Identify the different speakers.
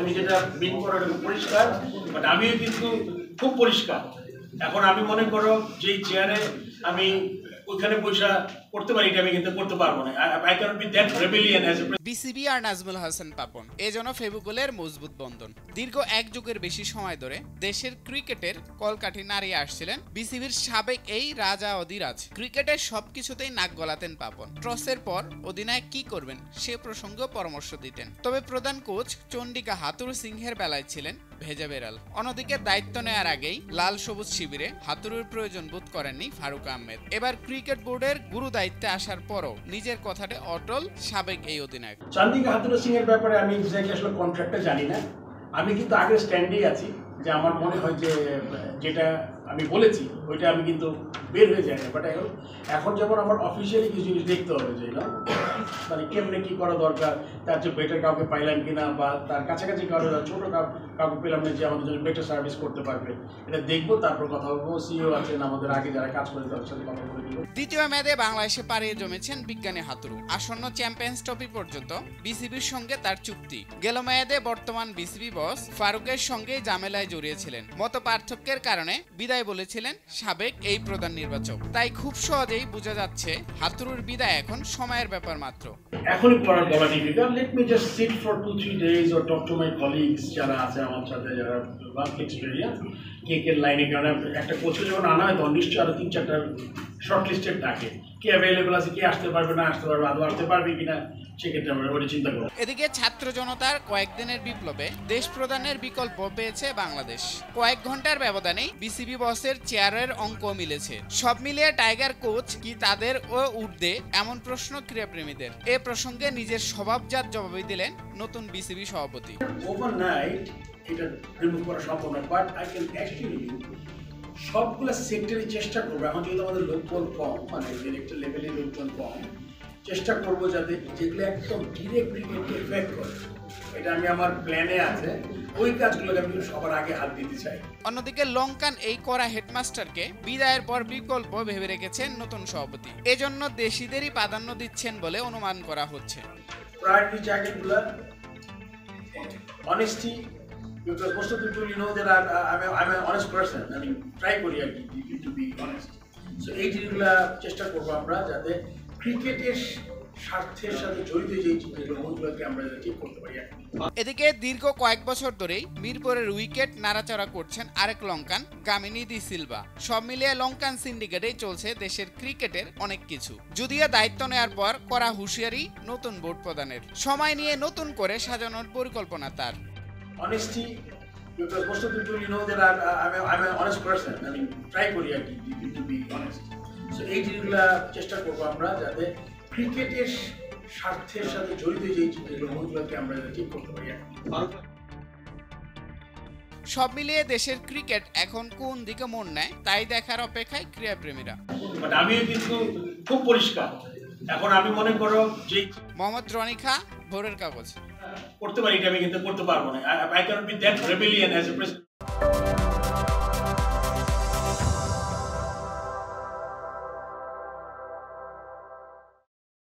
Speaker 1: তুমি যেটা মিন করো পরিষ্কার বাট আমিও কিন্তু খুব পরিষ্কার। এখন আমি মনে করো যেই চেয়ারে আমি ওইখানে পয়সা করতে পারি এটা আমি কিন্তু করতে পারব না। I can be that rebellion as a
Speaker 2: BCB আর নাজমুল হাসান পাপন, এ যেন ফেবুকুলের মজবুত বন্ধন। দীর্ঘ এক যুগের বেশি সময় ধরে দেশের ক্রিকেটের কলকাঠি নাড়িয়ে আসছিলেন বিসিবির সাবেক এই রাজা অধিরাজ। ক্রিকেটের সবকিছুতেই নাক গলাতেন পাপন। টসের পর অধিনায়ক কি করবেন সে প্রসঙ্গেও পরামর্শ দিতেন। তবে প্রধান কোচ চন্ডিকা হাতুরু সিংহের বেলায় ছিলেন ভেজা বেড়াল। অন্যদিকে দায়িত্ব নেয়ার আগেই লাল সবুজ শিবিরে হাতুরুর প্রয়োজন বোধ করেননি ফারুক আহমেদ। এবার ক্রিকেট বোর্ডের গুরু দায়িত্বে আসার পরও নিজের কথাটা অটল সাবেক এই অধিনায়ক।
Speaker 1: চান্দিকা হাতুরা সিং এর ব্যাপারে আমি এক্স্যাক্টলি আসলে কন্ট্রাক্টটা জানি না। আমি কিন্তু আগে স্ট্যান্ডেই আছি যে আমার মনে হয় যে, যেটা আমি বলেছি, ওইটা আমি কিন্তু বের হয়ে যাই না। বাট এখন যেমন আমার অফিসিয়ালি কিছু জিনিস দেখতে হবে যে না মানে কেমনে কী করা দরকার, তার যে বেটার কাউকে পাইলাম কিনা বা তার কাছাকাছি কাউকে ছোটো কাউ- কাউকে পেলাম না যে আমাদের জন্য বেটার সার্ভিস করতে পারবে। এটা দেখব তারপর কথা বলব। সিও আছেন আমাদের আগে যারা কাজ করে তাদের সাথে কথা বলে
Speaker 2: দ্বিতীয় মেয়াদে বাংলাদেশে পাড়িয়ে জমেছেন বিজ্ঞানী হাতুরু। আসন্ন চ্যাম্পিয়ন্স ট্রফি পর্যন্ত বিসিবির সঙ্গে তার চুক্তি। গেল মেয়াদে বর্তমান বিসিবি বস ফারুকের সঙ্গে ঝামেলায় জড়িয়েছিলেন। মত পার্থক্যের কারণে বিদায় বলেছিলেন সাবেক এই প্রধান নির্বাচক। তাই খুব সহজেই বোঝা যাচ্ছে হাতুরুর বিদায় এখন সময়ের ব্যাপার মাত্র।
Speaker 1: এখনই পড়ার বলা difficult let me just sit for two three days or talk to my colleagues যারা আছে আমার সাথে যারা ওয়ার্ক এক্সপিরিয়েন্স কে কে লাইনে কারণ একটা কোচকে যখন আনা হয় তখন নিশ্চয়ই আরও তিন চারটা শর্ট লিস্টেড ডাকে কে অ্যাভেলেবল আছে কে আসতে পারবে না আসতে পারবে আদৌ আসতে পারবে কিনা সেক্ষেত্রে আমরা ওটা চিন্তা করব।
Speaker 2: এদিকে ছাত্র জনতার কয়েকদিনের বিপ্লবে দেশ প্রদানের বিকল্প পেয়েছে বাংলাদেশ। কয়েক ঘণ্টার ব্যবধানে বিসিবি বসের চেয়ারের অঙ্ক মিলেছে। সব মিলিয়ে টাইগার কোচ কি তাদের ও ঊর্ধ্বে এমন প্রশ্ন ক্রীড়াপ্রেমীদের? এ প্রসঙ্গে নিজের স্বভাবজাত জবাবই দিলেন নতুন বিসিবি সভাপতি।
Speaker 1: ওভারনাইট এটা রিমুভ করা সম্ভব না বাট আই ক্যান অ্যাকচুয়ালি সবগুলো সেক্টরে চেষ্টা করব। এখন যেহেতু আমাদের লোকবল কম মানে ডিরেক্টর লেভেলে লোকজন কম চেষ্টা করব যাতে যেগুলো একদম ডিরেক্ট ক্রিকেটকে এফেক্ট করে। এটা আমি আমার প্ল্যানে আছে। ওই কাজগুলোকে আমি সবার আগে হাত দিতে চাই।
Speaker 2: অন্যদিকে লঙ্কান এই করা হেডমাস্টারকে বিদায়ের পর বিকল্প ভেবে রেখেছেন নতুন সভাপতি। এজন্য দেশিদেরই প্রাধান্য দিচ্ছেন বলে অনুমান করা হচ্ছে।
Speaker 1: জায়গাগুলো honesty because most of the people you know that I'm, I'm, a, I'm an honest person. I mean try আর কি to be honest. So এই জিনিসগুলো চেষ্টা করব আমরা যাতে ক্রিকেটের স্বার্থের সাথে জড়িত যে জিনিসগুলো আমরা ঠিক করতে পারি
Speaker 2: এদিকে দীর্ঘ কয়েক বছর ধরেই মিরপুরের উইকেট নাড়াচাড়া করছেন আরেক লঙ্কান গামিনী দি সিলভা। সব মিলিয়ে লঙ্কান সিন্ডিকেটেই চলছে দেশের ক্রিকেটের অনেক কিছু। যদিও দায়িত্ব নেওয়ার পর করা হুঁশিয়ারি নতুন বোর্ড প্রদানের। সময় নিয়ে নতুন করে সাজানোর পরিকল্পনা তার।
Speaker 1: Honesty because most of the people you know that I'm, I'm, a, I'm an honest person. I mean try করি আর কি to be honest. So এই জিনিসগুলো চেষ্টা করব আমরা যাতে ক্রিকেটের স্বার্থের সাথে জড়িত যে ওইগুলোকে আমরা ঠিক করতে পারি
Speaker 2: সব মিলিয়ে দেশের ক্রিকেট এখন কোন দিকে মন নেয় তাই দেখার অপেক্ষায় ক্রীড়াপ্রেমীরা।
Speaker 1: আমিও কিন্তু খুব পরিষ্কার এখন আমি মনে করো যে
Speaker 2: মোহাম্মদ রনি খা ভোরের কাগজ।
Speaker 1: করতে পারি এটা আমি কিন্তু করতে পারব না। I can be that rebellion as a president